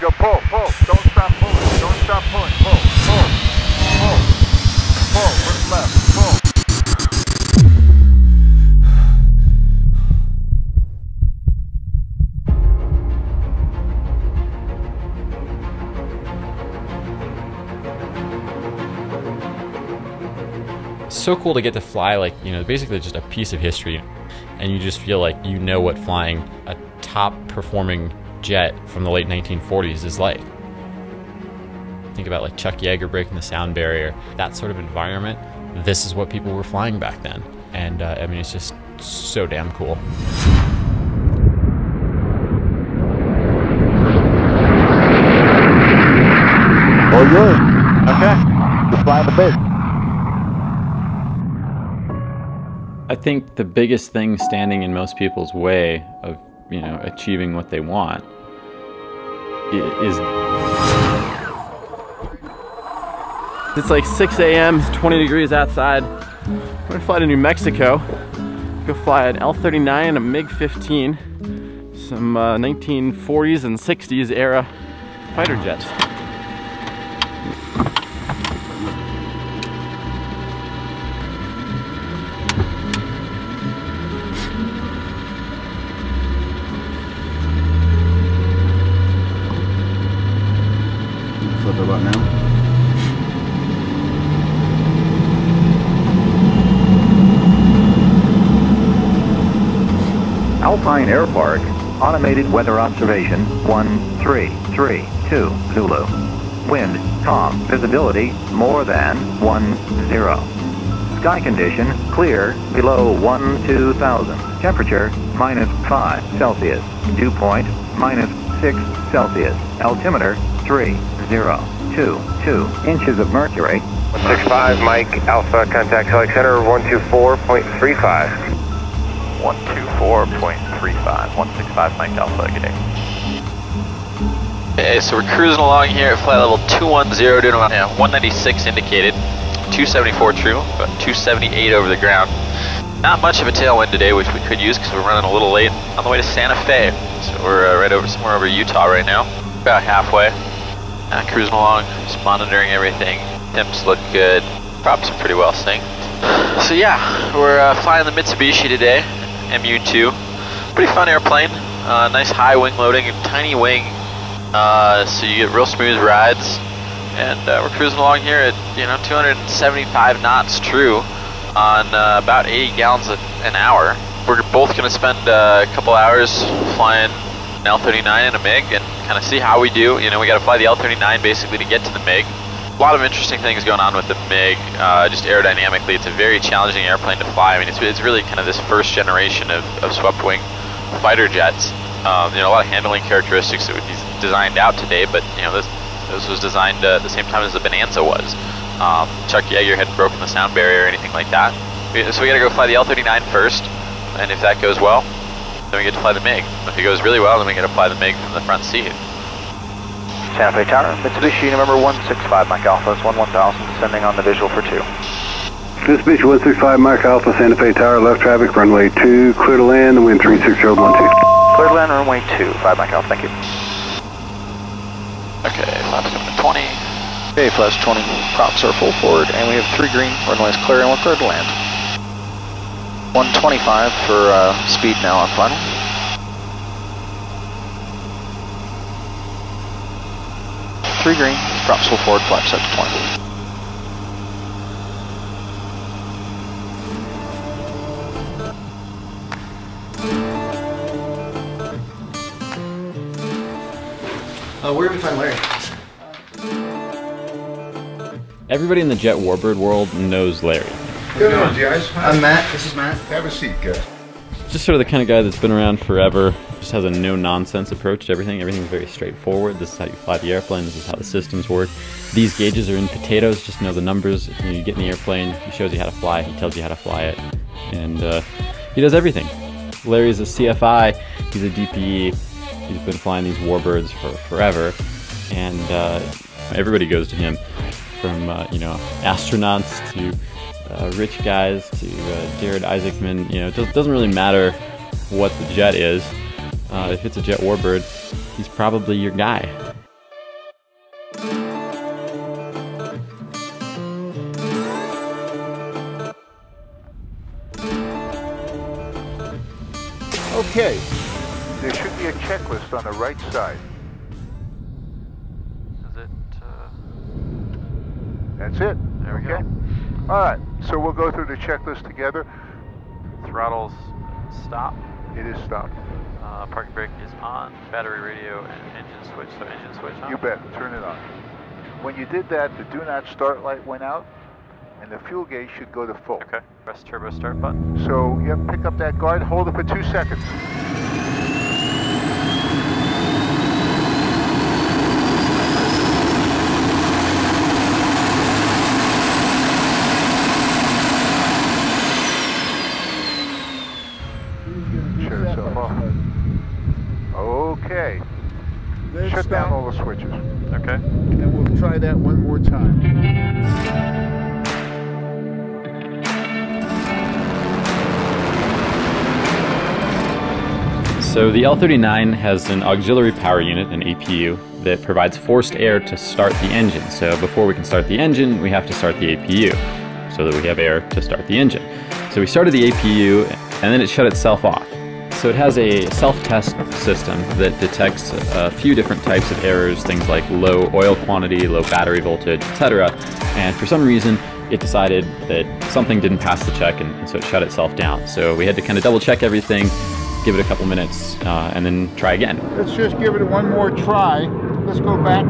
go. Pull, pull. Don't stop pulling. Don't stop pulling. Pull, pull, pull, pull. Left. Pull. so cool to get to fly like you know basically just a piece of history and you just feel like you know what flying a top performing jet from the late 1940s is like think about like chuck yeager breaking the sound barrier that sort of environment this is what people were flying back then and uh, i mean it's just so damn cool All yours. Okay. Just fly the big. I think the biggest thing standing in most people's way of, you know, achieving what they want i- is It's like 6 a.m., 20 degrees outside. We're gonna fly to New Mexico. Go fly an L-39 and a MiG-15, some uh, 1940s and 60s era fighter jets. Flip it about now. Alpine Air Park, automated weather observation 1332 Zulu. Wind calm, visibility more than 10. Sky condition clear below 1 2000. Temperature minus 5 Celsius. Dew point minus 6 Celsius. Altimeter 3022 inches of mercury. 165, Mike, Alpha, contact Helix Center, 124.35. 124.35. 165 Mike Alpha. Good day. Okay, so we're cruising along here at flight level 210, doing about yeah, 196 indicated, 274 true, about 278 over the ground. Not much of a tailwind today, which we could use because we're running a little late on the way to Santa Fe. So we're uh, right over somewhere over Utah right now, about halfway. Uh, cruising along, just monitoring everything. Temps look good. Props are pretty well synced. So yeah, we're uh, flying the Mitsubishi today, MU2. Pretty fun airplane. Uh, nice high wing loading, tiny wing uh, so you get real smooth rides, and uh, we're cruising along here at you know 275 knots true on uh, about 80 gallons an hour. We're both going to spend uh, a couple hours flying an L39 and a MiG and kind of see how we do. You know, we got to fly the L39 basically to get to the MiG. A lot of interesting things going on with the MiG, uh, just aerodynamically. It's a very challenging airplane to fly. I mean, it's, it's really kind of this first generation of, of swept wing fighter jets. Um, you know, a lot of handling characteristics that would be designed out today, but you know, this this was designed uh, at the same time as the Bonanza was. Um, Chuck Yeager hadn't broken the sound barrier or anything like that. So we got to go fly the L39 first, and if that goes well, then we get to fly the MiG. If it goes really well, then we get to fly the MiG from the front seat. Santa Fe Tower, Mitsubishi November 165, Mike Alpha, it's 11000, descending on the visual for 2. Mitsubishi 165 Mike Alpha Santa Fe Tower, left traffic, runway 2, clear to land, the wind 36012. Clear to land, runway 2, 5 Mike Alpha, thank you. Okay, flaps coming to 20. Okay, flaps 20, props are full forward, and we have 3 green, runway's clear, and we're clear to land. 125 for uh, speed now on final. Three green, props full forward, flap set to 20. Uh, where did we find Larry? Everybody in the Jet Warbird world knows Larry. Good on, guys. I'm Matt. This is Matt. Have a seat, guys. Just sort of the kind of guy that's been around forever, just has a no nonsense approach to everything. Everything's very straightforward. This is how you fly the airplane, this is how the systems work. These gauges are in potatoes, just know the numbers. You, know, you get in the airplane, he shows you how to fly, he tells you how to fly it, and uh, he does everything. Larry's a CFI, he's a DPE, he's been flying these warbirds for forever, and uh, everybody goes to him from uh, you know astronauts to uh, rich guys to uh, Jared Isaacman. You know, it does, doesn't really matter what the jet is. Uh, if it's a jet warbird, he's probably your guy. Okay, there should be a checklist on the right side. Is it? Uh... That's it. There we okay. go. All right, so we'll go through the checklist together. Throttles stop. It is stopped. Uh, parking brake is on. Battery radio and engine switch. So engine switch on. You bet. Turn it on. When you did that, the do not start light went out, and the fuel gauge should go to full. Okay. Press turbo start button. So you have to pick up that guard, hold it for two seconds. Shut itself off. Okay. Shut down all the switches. Okay. And we'll try that one more time. So the L39 has an auxiliary power unit, an APU, that provides forced air to start the engine. So before we can start the engine, we have to start the APU so that we have air to start the engine. So we started the APU and then it shut itself off. So it has a self-test system that detects a few different types of errors, things like low oil quantity, low battery voltage, etc. And for some reason, it decided that something didn't pass the check and, and so it shut itself down. So we had to kind of double check everything, give it a couple minutes, uh, and then try again. Let's just give it one more try. Let's go back.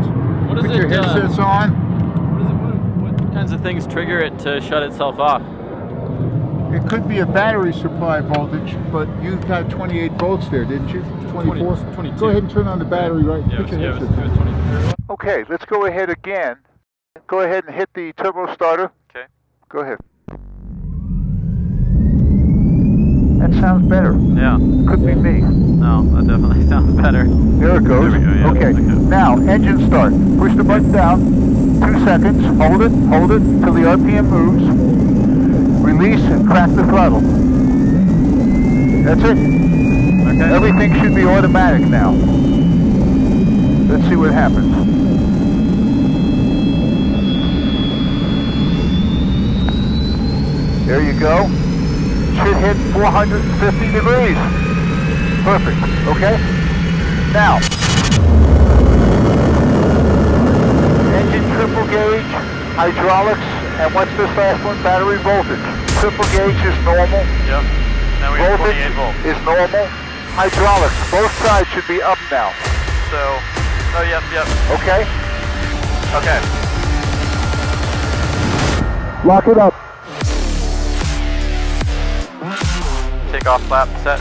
What Put is your it, uh, headsets on. What kinds of things trigger it to shut itself off? It could be a battery supply voltage, but you've got 28 volts there, didn't you? 24? 22. Go ahead and turn on the battery right. Put your headsets on. Okay, let's go ahead again. Go ahead and hit the turbo starter. Okay. Go ahead. That sounds better. Yeah. Could be me. No, that definitely sounds better. There it goes. There we go, yeah. okay. Okay. Now, engine start. Push the button down. Two seconds. Hold it. Hold it till the RPM moves. Release and crack the throttle. That's it. Okay. Everything should be automatic now. Let's see what happens. There you go. Should hit 450 degrees. Perfect. Okay? Now, engine triple gauge, hydraulics, and what's this last one? Battery voltage. Triple gauge is normal. Yep. Now we have Voltage 28 volts. is normal. Hydraulics, both sides should be up now. So, oh yep, yep. Okay? Okay. Lock it up. Take off flap set.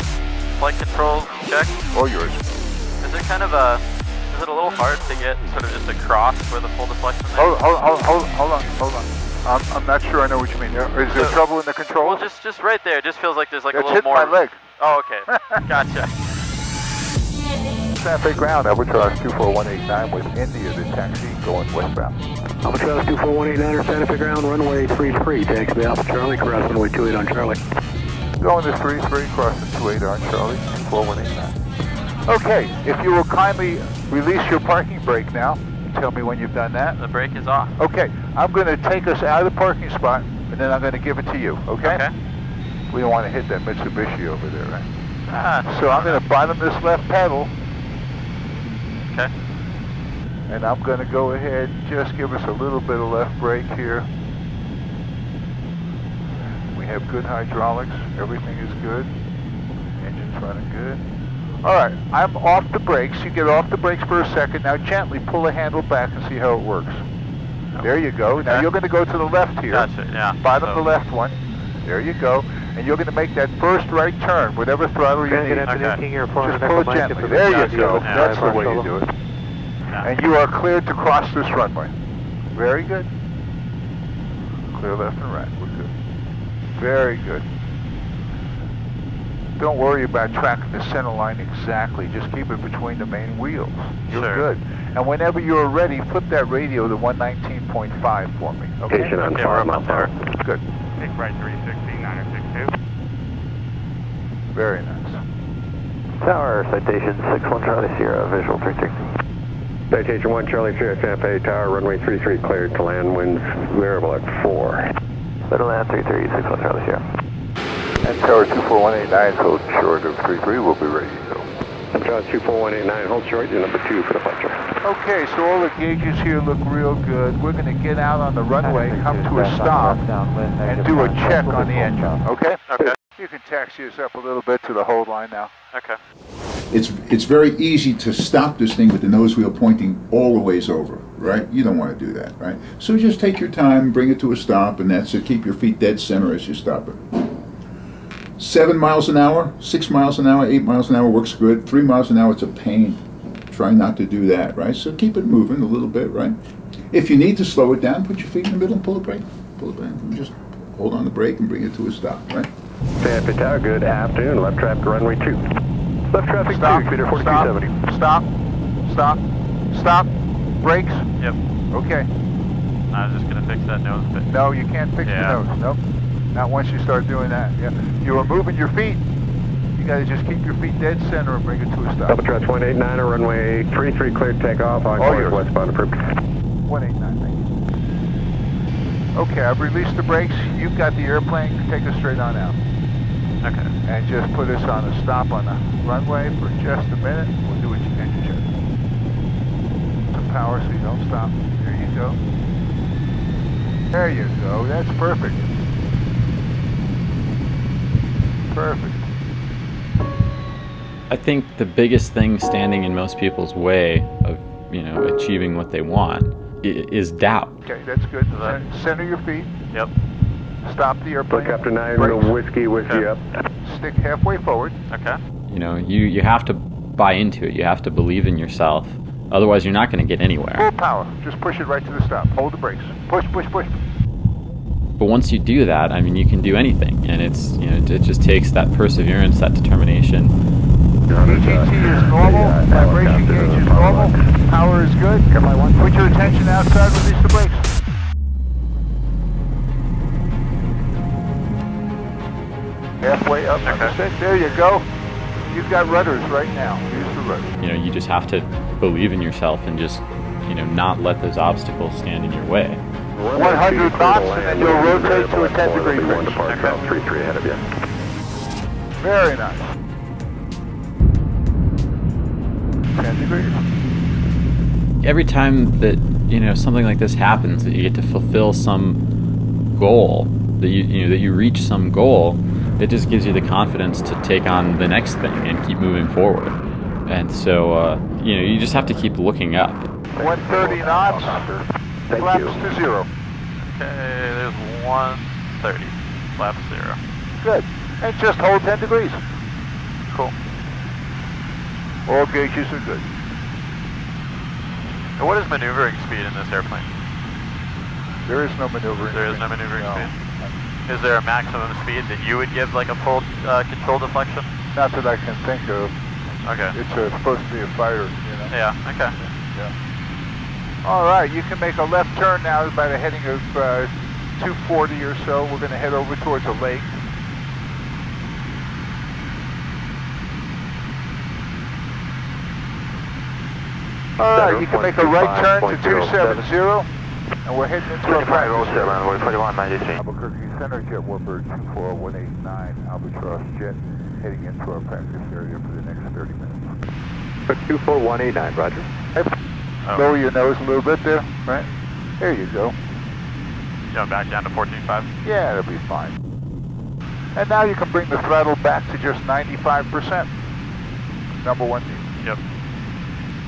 Flight controls check. All yours. Is it kind of a? Is it a little hard to get sort of just across where the full deflection is? Hold, hold, hold, hold, hold on, hold on. I'm, I'm not sure I know what you mean. Is there So- trouble in the control? Well, just just right there. It just feels like there's like it's a little hitting more. my leg. Oh, okay. gotcha. Santa Fe ground, Albatross 24189 with India, the taxi going westbound. Albatross 24189 Santa Fe ground, runway 33, taxi Alpha Charlie, cross runway 28 on Charlie. Going to 33, crossing 28 on Charlie, 24189. Okay, if you will kindly release your parking brake now. Tell me when you've done that. The brake is off. Okay, I'm going to take us out of the parking spot, and then I'm going to give it to you, okay? Okay. We don't want to hit that Mitsubishi over there, right? Ah, So I'm going to bottom this left pedal, okay. and I'm going to go ahead and just give us a little bit of left brake here. We have good hydraulics. Everything is good. Engine's running good. All right, I'm off the brakes. You get off the brakes for a second. Now gently pull the handle back and see how it works. There you go. Now you're going to go to the left here. That's it, Yeah. Bottom So- the left one. There you go. And you're going to make that first right turn, whatever throttle you need. Okay. Just pull it gently. There you go. That's the way you do it. And you are cleared to cross this runway. Very good. Clear left and right. We're good. Very good. Don't worry about tracking the center line exactly. Just keep it between the main wheels. You're Sure. good. And whenever you're ready, flip that radio to 119.5 for me. Okay? Station on Okay, fire, we're up my there. Good. Take right 360, 962. Very nice. Tower, citation 61 Charlie Sierra, visual 360. Citation 1 Charlie Sierra, Santa Fe Tower, runway 33 cleared to land, winds variable at 4. Little to land 33, 61 Charlie Sierra. And Tower 24189, hold short of 33, we'll be ready to go. Tower 24189, hold short, you're number two for the departure. Okay, so all the gauges here look real good. We're going to get out on the runway, come to a stop, and do a check on the engine, okay? Okay. You can taxi us up a little bit to the hold line now. Okay. It's, it's very easy to stop this thing with the nose wheel pointing all the ways over, right? You don't want to do that, right? So just take your time, bring it to a stop, and that's it. Keep your feet dead center as you stop it. Seven miles an hour, six miles an hour, eight miles an hour works good. Three miles an hour, it's a pain. Try not to do that, right? So keep it moving a little bit, right? If you need to slow it down, put your feet in the middle and pull the brake. Pull it back. and Just hold on the brake and bring it to a stop, right? San Fe Tower, good afternoon. Left traffic runway 2. Left traffic Stop, 2, Peter stop, 4270. stop, stop, stop, brakes, Yep. okay. I was just gonna fix that nose bit. No, you can't fix Yeah. the nose, nope. Not once you start doing that, yeah. You are moving your feet. You gotta just keep your feet dead center and bring it to a stop. Albatross 189, runway 33, cleared takeoff. On All course yours. westbound approved. 189, thank you. Okay, I've released the brakes. You've got the airplane. Take us straight on out. Okay. And just put us on a stop on the runway for just a minute. We'll do what a engine check. Some power so you don't stop. There you go. There you go. That's perfect. Perfect. I think the biggest thing standing in most people's way of, you know, achieving what they want is doubt. Okay, that's good. Right. Center your feet. Yep. Stop the airplane. Look after 9, Brakes. whiskey, whiskey Okay. up. Stick halfway forward. Okay. You know, you, you have to buy into it. You have to believe in yourself. Otherwise, you're not going to get anywhere. Full power. Just push it right to the stop. Hold the brakes. Push, push, push. But once you do that, I mean, you can do anything. And it's, you know, it just takes that perseverance, that determination. EGT is normal, vibration gauge is normal, power is good. Put your attention outside, release the brakes. Halfway up, understood. There you go. You've got rudders right now. Use the rudder. You know, you just have to believe in yourself and just, you know, not let those obstacles stand in your way. 100 knots, and then you'll rotate to a 10 degree pitch. departure, out 33 ahead of you. Very nice. 10 degrees. Every time that, you know, something like this happens, that you get to fulfill some goal, that you, you know, that you reach some goal, it just gives you the confidence to take on the next thing and keep moving forward. And so, uh, you know, you just have to keep looking up. 130 knots, Thank flaps you. to zero. Okay, there's 130. Flap zero. Good. And just hold 10 degrees. Cool. All gauges are good. And what is maneuvering speed in this airplane? There is no maneuvering. There is no maneuvering No. speed. Is there a maximum speed that you would give like a full uh, control deflection? Not that I can think of. Okay. It's uh, supposed to be a fighter, you know. Yeah, okay. Yeah. All right, you can make a left turn now by the heading of uh, 240 or so. We're going to head over towards a lake. All right, you can make a right turn to 270, and we're heading into a practice area. we're 4193. Albuquerque Center, Jet Warbird 24189, Albatross Jet, heading into our practice area for the next 30 minutes. 24189, roger. Oh. Lower your nose a little bit there, right? There you go. Jump back down to 14.5. Yeah, it'll be fine. And now you can bring the throttle back to just 95%. Number one need. Yep.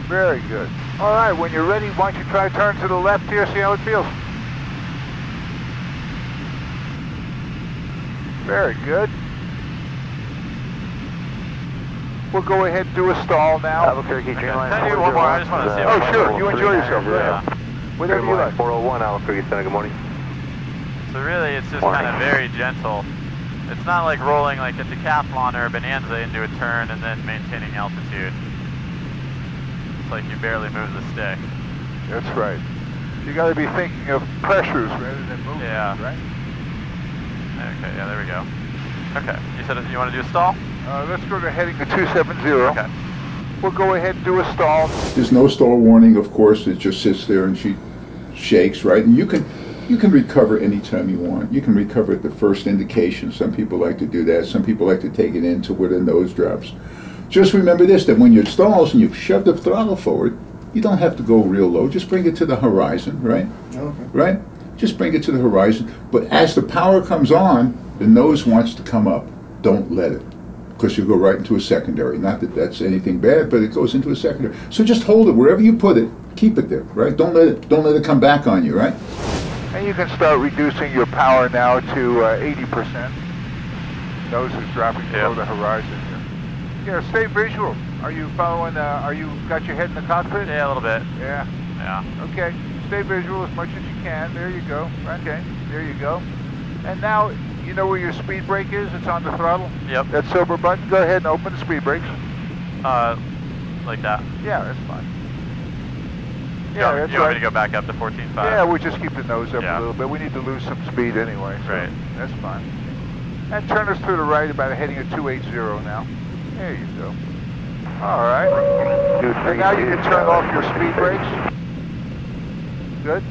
Very good. All right, when you're ready, why don't you try turn to the left here, see how it feels. Very good. We'll go ahead and do a stall now. Albuquerque, Dreamline. Can I do one more? I just want to see Oh, how sure, you enjoy yourself. Go Yeah. ahead. Whatever you like. 401, Albuquerque Center, good morning. So really, it's just Morning. kind of very gentle. It's not like rolling like a decathlon or a bonanza into a turn and then maintaining altitude. It's like you barely move the stick. That's right. You got to be thinking of pressures rather than movement, Yeah. right? Okay, yeah, there we go. Okay, you said you want to do a stall? Uh, let's go to heading to 270. Okay. We'll go ahead and do a stall. There's no stall warning, of course. It just sits there and she shakes, right? And you can You can recover anytime you want. You can recover at the first indication. Some people like to do that. Some people like to take it into where the nose drops. Just remember this, that when you stalls and you've shoved the throttle forward, you don't have to go real low. Just bring it to the horizon, right? Okay. Right? Just bring it to the horizon. But as the power comes on, the nose wants to come up. Don't let it. Because you'll go right into a secondary. Not that that's anything bad, but it goes into a secondary. So just hold it wherever you put it. Keep it there, right? Don't let it. Don't let it come back on you, right? And you can start reducing your power now to uh, 80%. Nose is dropping below the horizon here. Yeah, stay visual. Are you following, uh, are you, got your head in the cockpit? Yeah, a little bit. Yeah. Yeah. Okay. Stay visual as much as you can. There you go. Okay. There you go. And now, you know where your speed brake is? It's on the throttle. Yep. That silver button. Go ahead and open the speed brakes. Uh, like that. Yeah, that's fine. Yeah, want- that's you want right. me to go back up to 14.5? Yeah, we'll just keep the nose up Yeah. a little bit. We need to lose some speed anyway. So Right. That's fine. And turn us to the right about heading at 280 now. There you go. All right. And now you can turn off your speed brakes. Good.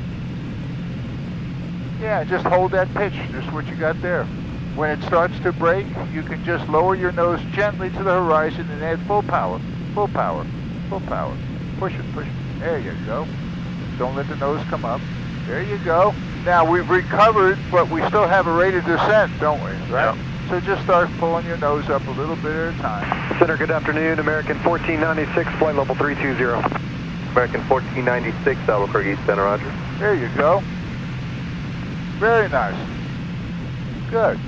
Yeah, just hold that pitch. Just what you got there. When it starts to break, you can just lower your nose gently to the horizon and add full power. Full power. Full power. Push it, push it. There you go. Don't let the nose come up. There you go. Now we've recovered, but we still have a rate of descent, don't we? Right? So just start pulling your nose up a little bit at a time. Center, good afternoon. American 1496, flight level 320. American 1496, Albuquerque, East Center, Roger. There you go. Very nice. Good.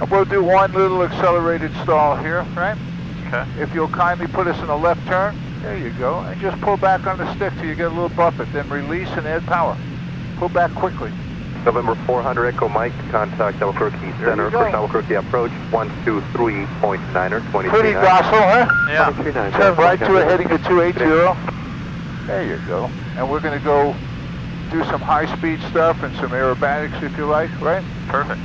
And we'll do one little accelerated stall here, right? Okay. If you'll kindly put us in a left turn, there you go, and just pull back on the stick till you get a little buffet, then release and add power. Pull back quickly. November 400, Echo Mike, contact Albuquerque Center, for go. first Albuquerque approach, 123.9 or 23 Pretty docile, huh? Yeah. Turn right to a heading at 280. There you go. And we're going to go do some high-speed stuff and some aerobatics if you like, right? Perfect.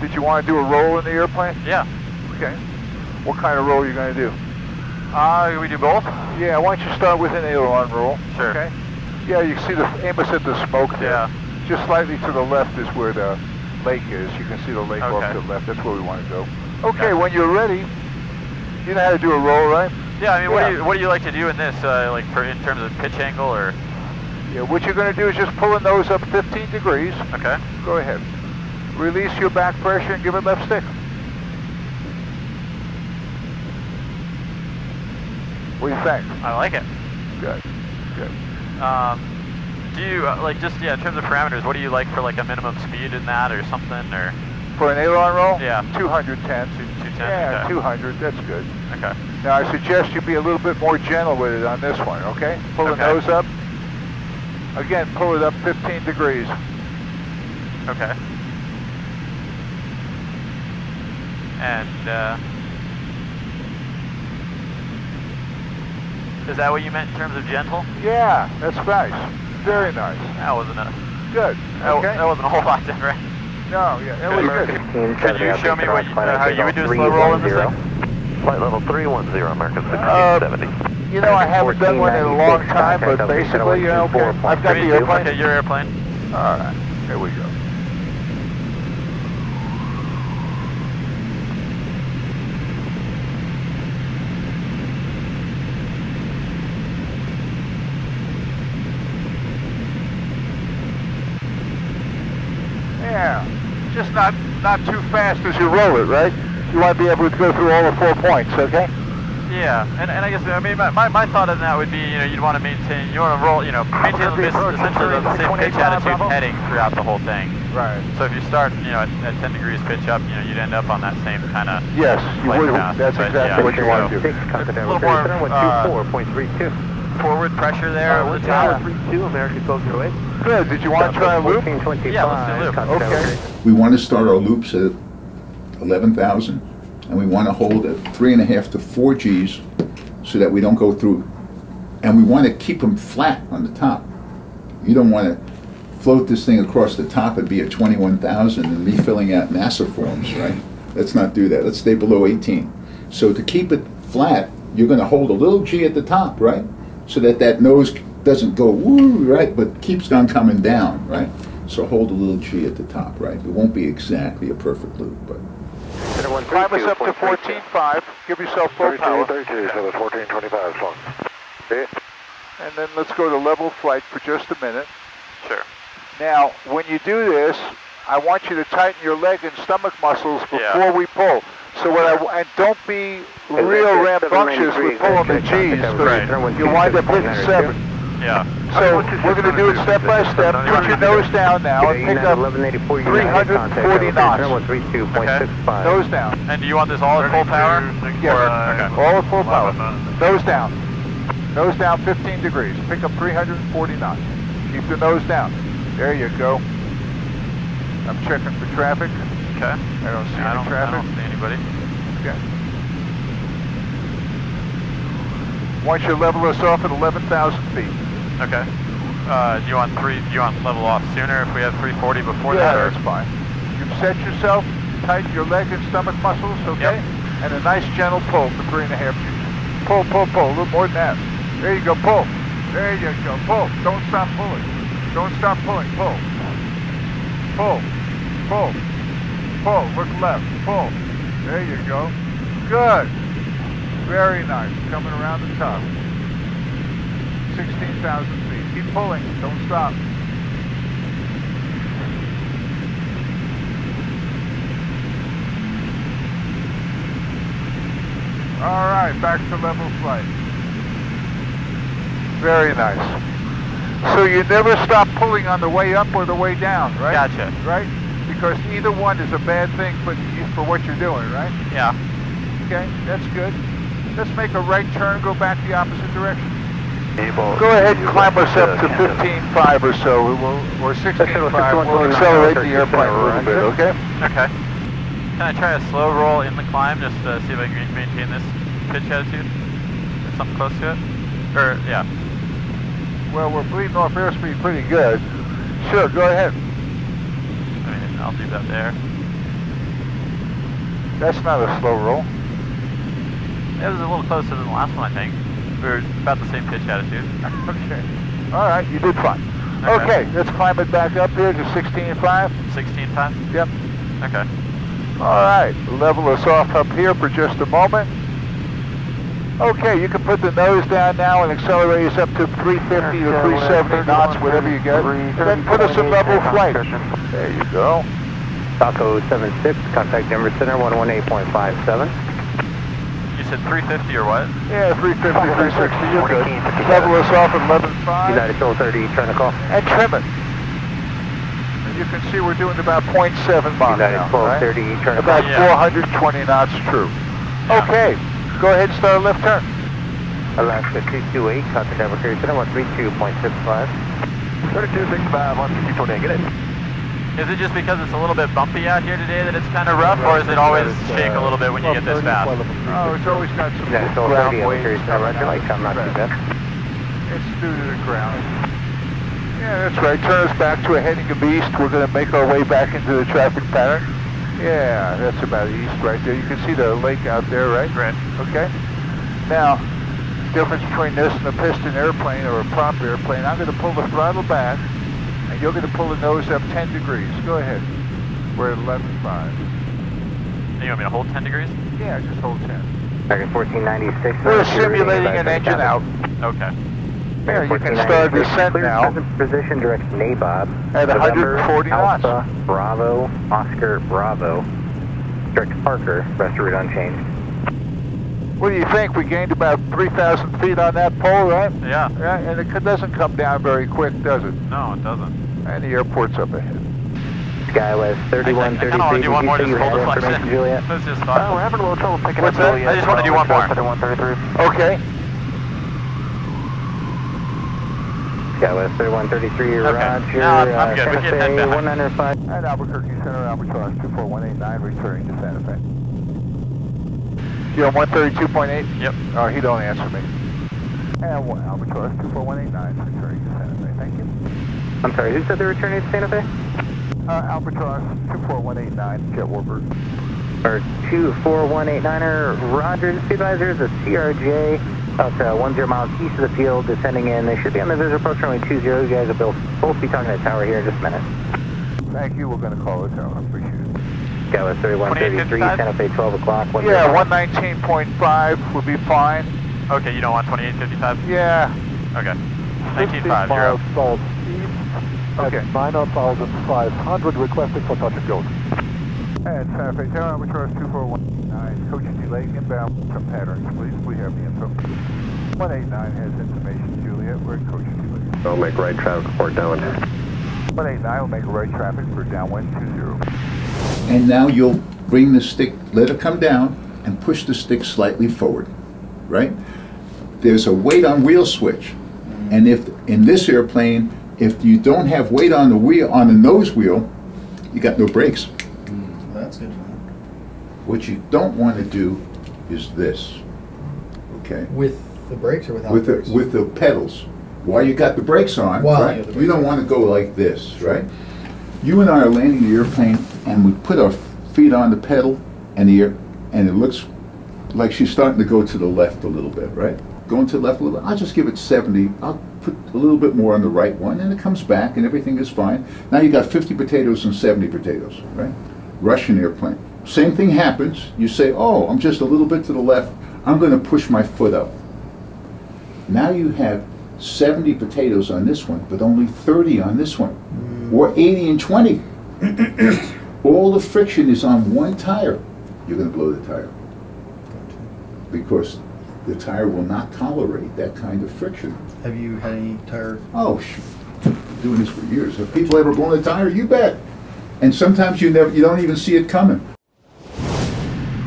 Did you want to do a roll in the airplane? Yeah. Okay. What kind of roll are you going to do? Uh, we do both? Yeah, why don't you start with an aileron roll? Sure. Okay. Yeah, you can see the aim us at the smoke there. Yeah. Just slightly to the left is where the lake is. You can see the lake off to the left. That's where we want to go. Okay, when you're ready, you know how to do a roll, right? Yeah, I mean, what do you what do you like to do in this, uh, like for in terms of pitch angle or? Yeah, what you're going to do is just pull the nose up 15 degrees. Okay. Go ahead. Release your back pressure and give it left stick. What do you think? I like it. Good. Good. Um, do you uh, like just yeah in terms of parameters? What do you like for like a minimum speed in that or something or? For an aileron roll? Yeah. 210. Two, 210, Yeah, okay. 200. That's good. Okay. Now I suggest you be a little bit more gentle with it on this one, okay? Pull the nose up. Again, pull it up 15 degrees. Okay. And uh, is that what you meant in terms of gentle? Yeah, that's nice. Very nice. That wasn't a Good. that, Okay. that wasn't a whole lot different. No, yeah, it was good. Could you show me what you, uh, how you would do a slow roll in this thing? Flight level 310, American Uh, 1670. You know, I haven't done one in a long time, but basically, you know, okay, I've got the Give me- airplane. Okay, your airplane. All right, here we go. Yeah, just not not too fast as you roll it, right? You want to be able to go through all the four points, okay? Yeah, and, and I guess I mean my, my, my thought on that would be you know you'd want to maintain you want to roll you know maintain this, essentially the same pitch attitude heading throughout the whole thing. Right. So if you start you know at, at 10 degrees pitch up you know you'd end up on that same kind of Yes, you would. path. That's But, exactly yeah, what you want to do. Contact a little more, uh, Center, 124.32. forward pressure there Uh, over the top. 32, American 1208. Good. Did you want to try a loop? Yeah, let's do a loop. Okay. We want to start our loops at 11,000, and we want to hold at three and a half to four Gs so that we don't go through. And we want to keep them flat on the top. You don't want to float this thing across the top and be at 21,000 and me filling out NASA forms, right? Let's not do that. Let's stay below 18. So to keep it flat, you're going to hold a little G at the top, right? So that that nose doesn't go woo, right, but keeps on coming down, right? So hold a little G at the top, right? It won't be exactly a perfect loop, but Climb us up to 14.6. 14.5. Give yourself full 32, power. 32, so it's 1425 long. See? And then let's go to level flight for just a minute. Sure. Now, when you do this, I want you to tighten your leg and stomach muscles before Yeah. we pull. So what I and don't be real rambunctious with pulling the G's, Right. because you wind up hitting seven. Yeah. So we're going to do it step by step. Put your nose down now and pick up 340 knots. Nose down. And do you want this all at full power? Yes, Or- okay. all at full power. Nose down. Nose down 15 degrees. Pick up 340 knots. Keep the nose down. There you go. I'm checking for traffic. Okay. I don't see I any don't, I traffic. don't see anybody. Okay. Want you level us off at 11,000 feet. Okay. Uh, do you want three? Do you want level off sooner if we have 340 before yeah, that? or- that's fine. You've set yourself, tighten your leg and stomach muscles, okay? And a nice gentle pull for three and a half G's. Pull, pull, pull, a little more than that. There you go, pull. There you go, pull. Don't stop pulling. Don't stop pulling, pull. Pull, pull, pull, look left, pull. There you go. Good. Very nice, coming around the top. 16,000 feet. Keep pulling, don't stop. All right, back to level flight. Very nice. So you never stop pulling on the way up or the way down, right? Gotcha. Right? Because either one is a bad thing for, for what you're doing, right? Yeah. Okay, that's good. Let's make a right turn, go back the opposite direction. Able Go ahead, to climb us up to uh, 15.5 or so, we will, or 16.5. We'll accelerate the airplane a little bit, okay? Okay. Can I try a slow roll in the climb just to see if I can maintain this pitch attitude? Something close to it? Or, yeah. Well, we're bleeding off airspeed pretty good. Sure, go ahead. I mean, I'll do that there. That's not a slow roll. It was a little closer than the last one, I think. We were about the same pitch attitude. Okay. All right, you did fine. Okay. Okay, let's climb it back up here to 16.5. 16 times? Yep. Okay. All right, level us off up here for just a moment. Okay, you can put the nose down now and accelerate us up to 350 or 370 knots, whatever you get. Then put us in level flight. There you go. Taco 76, contact number center 118.57. You said 350 or what? Yeah, 350, 360, you're good. Level us off at 11.5 United Soul 30, trying to call. and trim it. And you can see we're doing about 0.7 Mach United now, Soul right? 30, trying to call. About Yeah. 420 knots true. Yeah. Okay, go ahead and start a left turn. Alaska 228, contact number carrier center 132.65. 3265, 164 get it. Is it just because it's a little bit bumpy out here today that it's kind of rough, or is it always shake a uh, little bit when you get this fast? Oh, it's always got some United Soul ground 30, waves carrier center, coming roger, out. light time not too bad. It's due to the ground. Yeah, that's right. Turn us back to a heading of east. We're going to make our way back into the traffic pattern. Yeah, that's about east right there. You can see the lake out there, right? Right. Okay. Now, difference between this and a piston airplane or a prop airplane, I'm going to pull the throttle back, and you're going to pull the nose up 10 degrees. Go ahead. We're at 11.5. You want me to hold 10 degrees? Yeah, just hold 10. American 1496. We're simulating an engine out. Okay. Yeah, you can start descent now position direct NABOB. at November, 140 knots. Alpha, Bravo, Oscar, Bravo. Direct Parker, rest route unchanged. What do you think? We gained about 3,000 feet on that pole, right? Yeah. Yeah, and it doesn't come down very quick, does it? No, it doesn't. And the airport's up ahead. Skywest I, I, I kind of want 3133. to do one more just you hold have the flex information, in. Juliet? Let's just Oh, talk. we're having a little trouble picking What's up? Juliet. I just wanna do one more. 133. Okay. Skywest 3133, Okay. Roger. No, I'm- I'm uh, good. We can head back. 195. At Albuquerque Center, Albatross 24189, returning to Santa Fe. You on 132.8? Yep. Oh, he don't answer me. And one, Albatross 24189, returning to Santa Fe. Thank you. I'm sorry, who said they're returning to Santa Fe? Uh, Albatross 24189, Jet Warbird. Or 24189er, Roger, the supervisor is a CRJ About uh, one zero miles east of the field, descending in. They should be on the visitor approach runway two zero. You guys will both be talking to the tower here in just a minute. Thank you. We're going to call the tower. I appreciate it. Skywest 3133, 2855? Santa Fe 12 o'clock. Yeah, 119.5 would be fine. Okay, you don't want 2855? Yeah. Okay. 15 1950. miles southeast Okay. at 9,500, requesting for touch and go. And Santa Fe Tower, Albatross 2419, Coach delaying inbound some patterns, please. We have the info. 189 has information, Juliet. We're at Coach delaying. I'll make right traffic report downwind. 189 will make a right traffic for downwind 20. And now you'll bring the stick, let it come down, and push the stick slightly forward, right? There's a weight on wheel switch. And if, in this airplane, if you don't have weight on the wheel, on the nose wheel, you got no brakes. Hmm, that's good to know. What you don't want to do is this, okay? With the brakes or without With the, brakes? with the pedals. While you got the brakes on, While you right? have the You don't want to go like this, right? You and I are landing the airplane, and we put our feet on the pedal, and the air, and it looks like she's starting to go to the left a little bit, right? Going to the left a little bit. I'll just give it 70. I'll put a little bit more on the right one, and it comes back, and everything is fine. Now you got 50 potatoes and 70 potatoes, right? Russian airplane. Same thing happens. You say, oh, I'm just a little bit to the left. I'm going to push my foot up. Now you have 70 potatoes on this one, but only 30 on this one, or 80 and 20. All the friction is on one tire. You're going to blow the tire because the tire will not tolerate that kind of friction. Have you had any tire? Oh, sh- doing this for years. Have people ever blown a tire? You bet. And sometimes you never, you don't even see it coming.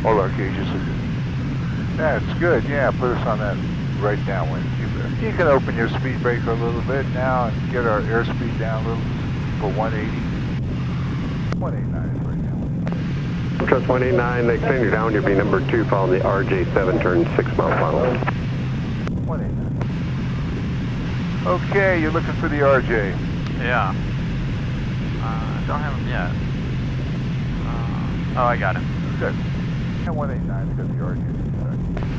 All our gauges are good. That's good, yeah, put us on that right downwind. You bet. You can open your speed breaker a little bit now and get our airspeed down a little for 180. Trust 189, they extend you down, you'll be number two following the RJ7 turn six mile final. 189. Okay, you're looking for the RJ. Yeah. Uh, don't have him yet. Uh, oh, I got him. Good. And 189 is got the RJ.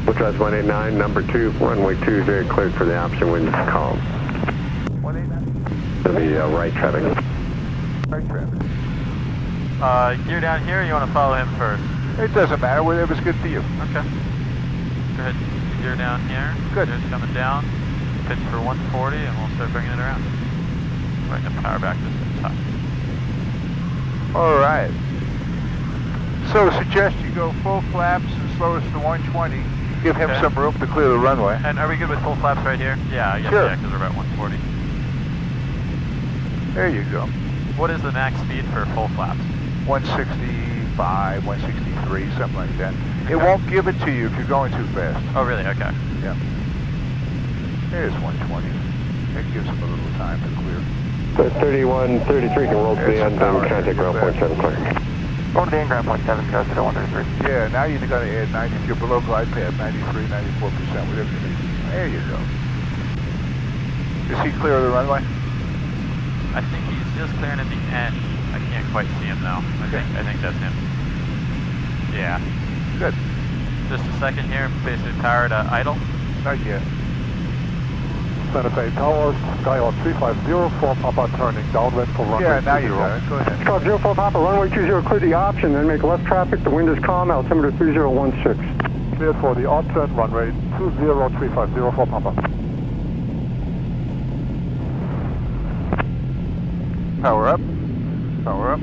We'll trust 189, number two, runway two two zero, cleared for the option wind is calm. 189. To the uh, right traffic. Right traffic. Uh, gear down here, you want to follow him first? It doesn't matter, whatever's good for you. Okay. Go ahead, gear down here. Good. Gear's coming down. Pitch for 140, and we'll start bringing it around. Bring the power back to the top. All right. So suggest you go full flaps and slow us to 120. Give him Okay. some room to clear the runway. And are we good with full flaps right here? Yeah, I guess Sure. yeah, because we're about 140. There you go. What is the max speed for full flaps? 165, 163, something like that. It won't give it to you if you're going too fast. Oh, really? Okay. Yeah. There's 120. It gives him a little time to clear. So 31, 33 can roll to the end some power and contact here. ground point seven clear. Going to the in-ground point seven, go to one three three. Yeah, now you're going to add 90, if you're below glide path, 93, 94%, whatever you need. There you go. Is he clear of the runway? I think he's just clearing at the end. I can't quite see him though. I think I think that's him. Yeah. Good. Just a second here. Basically power to idle. Not yet. Santa Fe Tower, Skyhawk 350 for Papa turning downwind for runway Yeah, now you 20. got it. Go ahead. Squad 04 Papa, runway 20, clear the option, then make left traffic, the wind is calm, altimeter 3016. Cleared for the option, runway 20350 for Papa. Power up. Power up.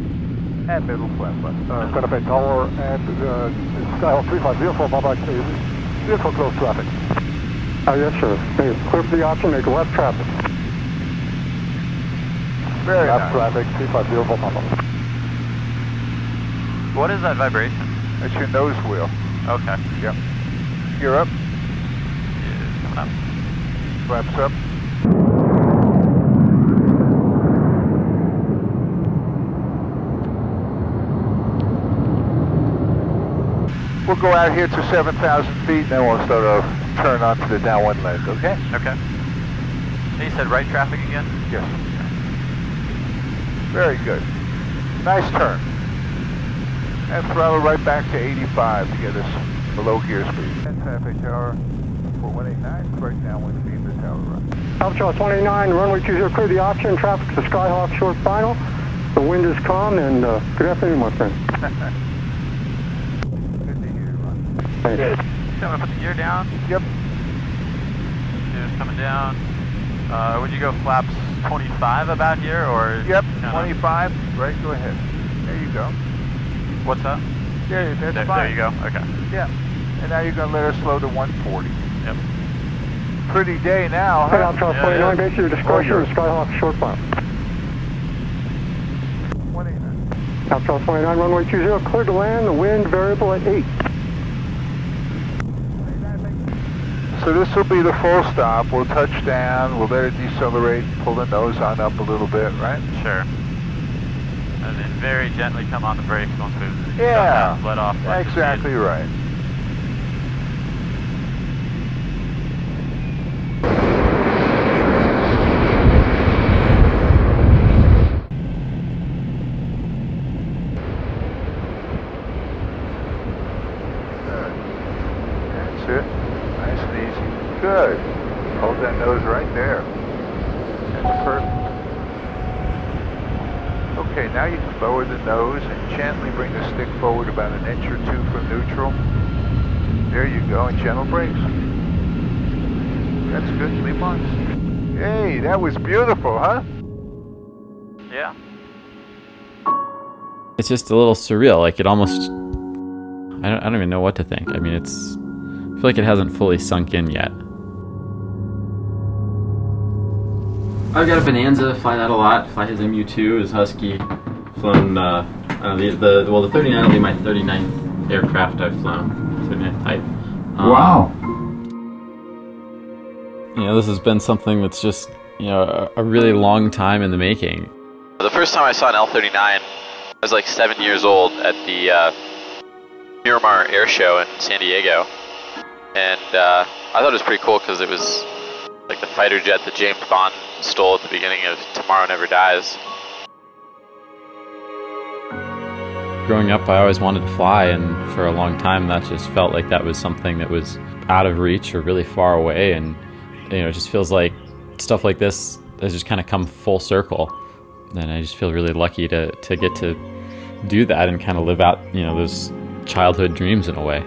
And middle flat left. Uh, Santa Fe Tower and uh, Skyhawk 350 for Papa is cleared for close traffic. Oh, yes, sir. Make- Clear for the option, make left traffic. Very Left nice. traffic 350 for Papa. What is that vibration? That's your nose wheel. Okay. Yep. Gear up. It's coming up. Flaps up. We'll go out here to 7,000 feet, and then we'll start our turn onto the downwind leg, okay? Okay. He said right traffic again? Yes. Very good. Nice turn. And throttle right back to 85 to get us below gear speed. And Santa Fe Tower, for 189, correct downwind speed to tower run. Alpha Charlie 29, runway 20, clear the option, traffic to Skyhawk short final. The wind is calm and uh, good afternoon, my friend. Good to hear you, Ron. Thanks. I'm gonna put the gear down. Yep. Gear's coming down. Uh, would you go flaps 25 about here, or? Yep, kinda- 25. Right, go ahead. There you go. What's that? Yeah, that's There, fine. there you go. Okay. Yeah. And now you're going to let her slow to 140. Yep. Pretty day now, Hey, huh? Alpha Charlie Yeah, 29, yeah. base your Oh, discretion, you're- Skyhawk short final. 189. Alpha Charlie 29, runway 20, clear to land, the wind variable at 8. So this will be the full stop. We'll touch down. We'll let it decelerate. Pull the nose on up a little bit, right? Sure. And then very gently come on the brakes once we've Yeah. let off. Exactly right. Good. That's it. Nice and easy. Good. Hold that nose right there. That's perfect. Okay, now you can lower the nose and gently bring the stick forward about an inch or two from neutral. There you go, and gentle brakes. That's good, leave on. Hey, that was beautiful, huh? Yeah. It's just a little surreal. Like it almost. I don't, I don't even know what to think. I mean, it's. I feel like it hasn't fully sunk in yet. I've got a Bonanza, fly that a lot. Fly his MU2, his Husky. Flown, uh, I the, the, well, the 39 will be my 39th aircraft I've flown. 39th type. Um, Wow. You know, this has been something that's just, you know, a, a really long time in the making. The first time I saw an L-39, I was like seven years old at the uh, Miramar Air Show in San Diego, and uh, I thought it was pretty cool because it was like the fighter jet that James Bond stole at the beginning of Tomorrow Never Dies. growing up, I always wanted to fly, and for a long time, that just felt like that was something that was out of reach or really far away. And you know, it just feels like stuff like this has just kind of come full circle. And I just feel really lucky to to get to do that and kind of live out, you know, those childhood dreams in a way.